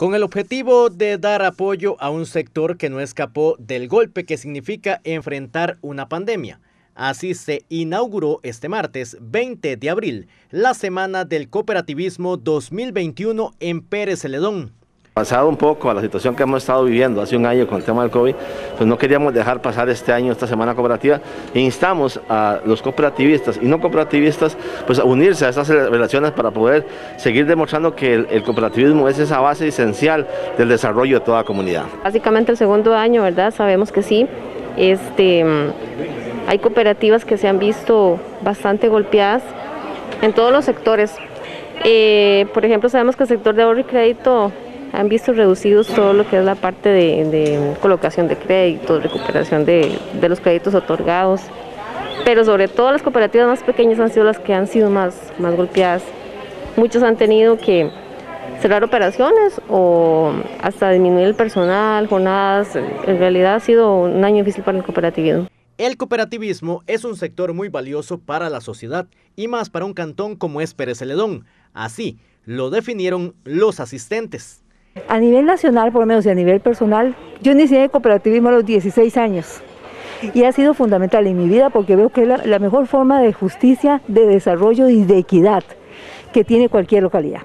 con el objetivo de dar apoyo a un sector que no escapó del golpe que significa enfrentar una pandemia. Así se inauguró este martes 20 de abril la Semana del Cooperativismo 2021 en Pérez Celedón. Pasado un poco a la situación que hemos estado viviendo hace un año con el tema del COVID, pues no queríamos dejar pasar este año, esta semana cooperativa, e instamos a los cooperativistas y no cooperativistas pues a unirse a estas relaciones para poder seguir demostrando que el, cooperativismo es esa base esencial del desarrollo de toda comunidad. Básicamente el segundo año, ¿verdad? Sabemos que sí. Este, hay cooperativas que se han visto bastante golpeadas en todos los sectores. Eh, por ejemplo, sabemos que el sector de ahorro y crédito han visto reducidos todo lo que es la parte de, colocación de créditos, recuperación de, los créditos otorgados, pero sobre todo las cooperativas más pequeñas han sido las que han sido más, golpeadas. Muchos han tenido que cerrar operaciones o hasta disminuir el personal, jornadas. En realidad ha sido un año difícil para el cooperativismo. El cooperativismo es un sector muy valioso para la sociedad y más para un cantón como es Pérez Celedón. Así lo definieron los asistentes. A nivel nacional, por lo menos y a nivel personal, yo inicié el cooperativismo a los 16 años y ha sido fundamental en mi vida porque veo que es la, mejor forma de justicia, de desarrollo y de equidad que tiene cualquier localidad.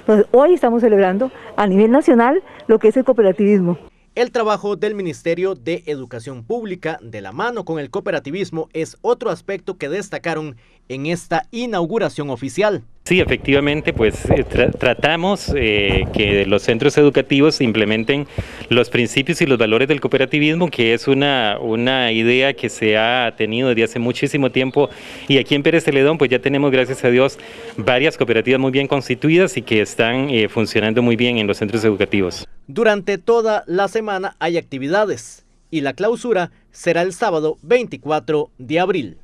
Entonces, hoy estamos celebrando a nivel nacional lo que es el cooperativismo. El trabajo del Ministerio de Educación Pública de la mano con el cooperativismo es otro aspecto que destacaron en esta inauguración oficial. Sí, efectivamente, pues eh, tratamos eh, que los centros educativos implementen los principios y los valores del cooperativismo, que es una, una idea que se ha tenido desde hace muchísimo tiempo. Y aquí en Pérez Celedón, pues ya tenemos, gracias a Dios, varias cooperativas muy bien constituidas y que están eh, funcionando muy bien en los centros educativos. Durante toda la semana hay actividades y la clausura será el sábado 24 de abril.